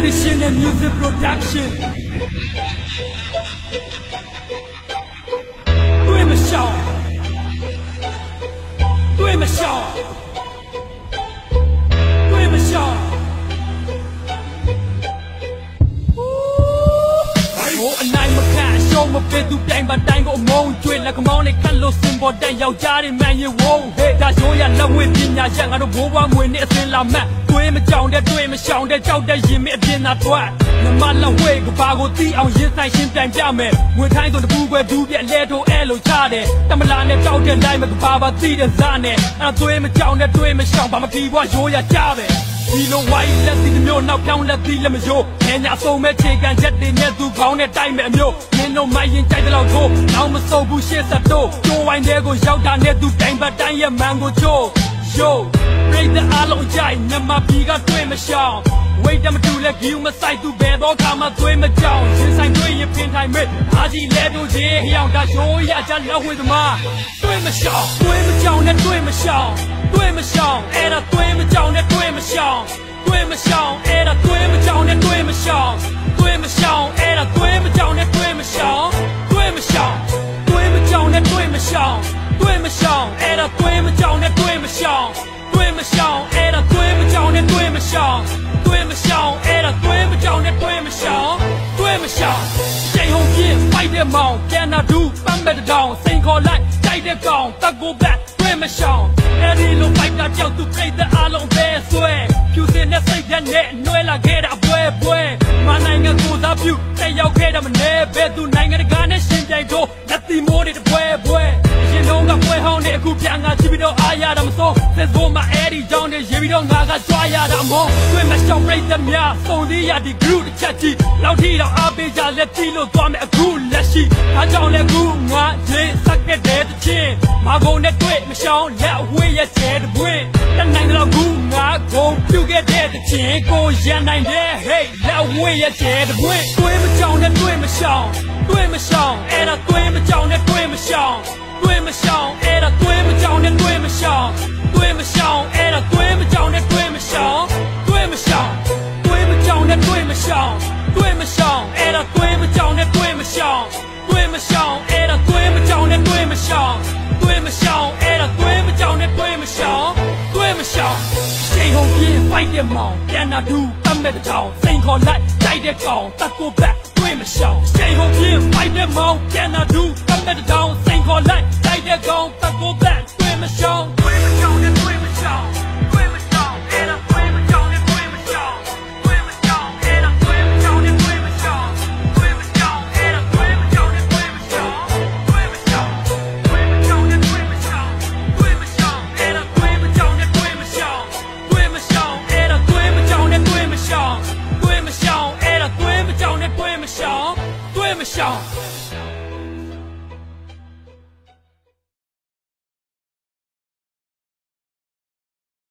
International Music Production 对么笑，对么笑，对么笑。ဟိုအနိုင်မခံရှုံးမပေးသူပြိုင်ပါတိုင်းကိုအမုန်းကျွေးလက်ခမောင်းနဲ့ခတ်လို့စင်ပေါ်တဲ့ယောက်ျားတွေမှန်ရင်ဝုန်းဟေးဒါရိုးရလက်ဝဲပညာရက်ငါတို့ဘိုးဘွားမွေနဲ့အစင်လာမတ် တွေးမကြောင်တဲ့တွေးမရှောင်တဲ့ကြောက်တဲ့ရင်မအပြင်းသာထွက်နမလက်ဝဲကဘာကိုတီးအောင်ရင်ဆိုင်ရှင်းပြန်ပြမယ်ငွေထိုင်းဆိုတပူပွဲဒူးပြက်လဲထိုးအဲလိုချတယ်တမလာနဲ့တောက်တဲ့တိုင်းမကဘာပါတီးတဲ့ဇာနဲ့အဲတွေးမကြောင်တဲ့တွေးမရှောင်ဘာမတီးဘွားရိုးရကြပဲဒီလိုဝိုင်းလက်သီးမျိုးနောက်ပြောင်းလက်သီးလက်မရိုးငယ်ညာဆုံးမဲ့ခြေကန်ချက်တွေနဲ့သူကောင်းတဲ့တိုက်မဲ့အမျိုးမင်းတို့မိုင်းရင်ကြိုက်တဲ့လောက်ကိုနောက်မစုံဘူးရှေ့ဆက်တော့ကျိုးဝိုင်းတဲ့ကိုရောက်တာနဲ့သူတိုင်ပတ်တိုင်းရဲ့မန်ကိုချိုး Yo ရိတ်တဲ့အလုံးကြိုက်နမဘီကတွေ့မရှောင်ဝိတ်တမတူလဲဂီယူမဆိုင်သူဘယ်တော့ခါမှသွေးမကြောင်ရှင်ဆိုင်တွေ့ရင်ပြင်ထိုင်မဲ့အားကြီးလဲတို့ကြီးဟျောင်းတာရှိုးရကြလောက်ဝေသမားတွေ့မရှောင်တွေ့မကြောင်နဲ့တွေ့မရှောင်တွေ့မရှောင်အဲ့ဒါတွေ့မကြောင်နဲ့တွေ့မရှောင်တွေ့မရှောင်အဲ့ဒါတွေ့မကြောင်နဲ့တွေ့မရှောင် ရှောင်တွေ့မရှောင်အဲ့ဒါတွေ့မကြောင်နဲ့တွေ့မရှောင်တွေ့မရှောင်အဲ့ဒါတွေ့မကြောင်နဲ့တွေ့မရှောင်တွေ့မရှောင်ချိန်ဟုံပြင်းဖိုက်တဲ့မောင်ကန်နာဒူပန်းမဲ့တောင်စိန်ခေါ်လိုက်ကြိုက်တဲ့ကောင်တက်ကိုဘက်တွေ့မရှောင်အဲ့ဒီလိုဖိုက်တာကြောက်သူပြိတဲ့အားလုံးပဲဆွဲဖြူစင်တဲ့စိတ်ဓာတ်နဲ့နှွဲလာခဲ့တာအပွဲပွဲမနိုင်ငံကိုစားပြုတက်ရောက်ခဲ့တာမနေဘဲသူ ပွဲဟောင်းနဲ့အခုပြန်ငါကြည့်ပြီးတော့အားရတာမစိုးသက်ဖို့မအဲ့ဒီကြောင်းနဲ့ရေးပြီးတော့ငါကကြွားရတာမောတွေ့မရှောင်ပြိတဲ့များစုံသေးရဒီ group တစ်ချက်ကြီးလောက်ထိတော့အားပေးကြလက်ကြည့်လို့သွားမယ်အခုလက်ရှိအားကြောင့်လည်းအခုငါရေးစက်ခဲ့တဲ့တချင်းမကုံနဲ့တွေ့မရှောင်လက်အဝေးရဲ့ကျဲတပွင့်တနိုင်တော့ခုငါကုံပြုတ်ခဲ့တဲ့တချင်းကိုရန်နိုင်တဲ့ hey လက်ဝေးရဲ့ကျဲတပွင့်တွေ့မကြောင်နဲ့တွေ့မရှောင်တွေ့မရှောင်အဲ့ မရှောင်အဲ့ဒါတွေ့မကြောင်နဲ့တွေ့မရှောင်တွေ့မရှောင်အဲ့ဒါတွေ့မကြောင်နဲ့တွေ့မရှောင်တွေ့မရှောင်ချိန်ဟုန်ပြင်းဖိုက်တဲ့မောင်ပြန်နာဒူတတ်မဲ့တောင်စိန်ခေါ်လိုက်တိုက်တဲ့ကောင်တတ်ကိုဘက်တွေ့မရှောင်ချိန်ဟုန်ပြင်းဖိုက်တဲ့မောင်ပြန်နာဒူတတ်မဲ့တောင်စိန်ခေါ်လိုက်တိုက်တဲ့ကောင်တတ်ကိုဘက်တွေ့မရှောင်တွေ့မရှောင်